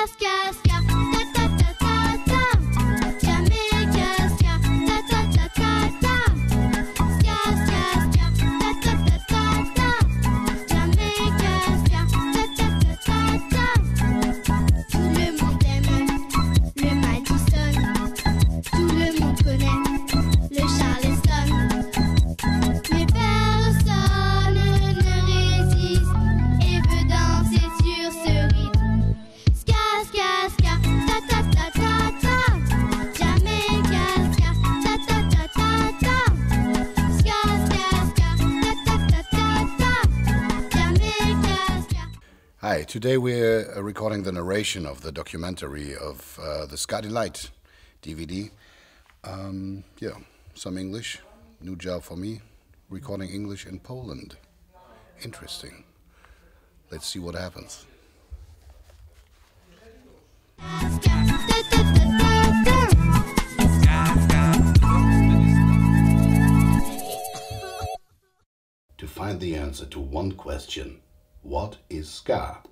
yes, yes, yes. Hi, today we're uh, recording the narration of the documentary of uh, the Ska Delight DVD. Um, yeah, some English, new job for me, recording English in Poland. Interesting. Let's see what happens. To find the answer to one question, what is ska?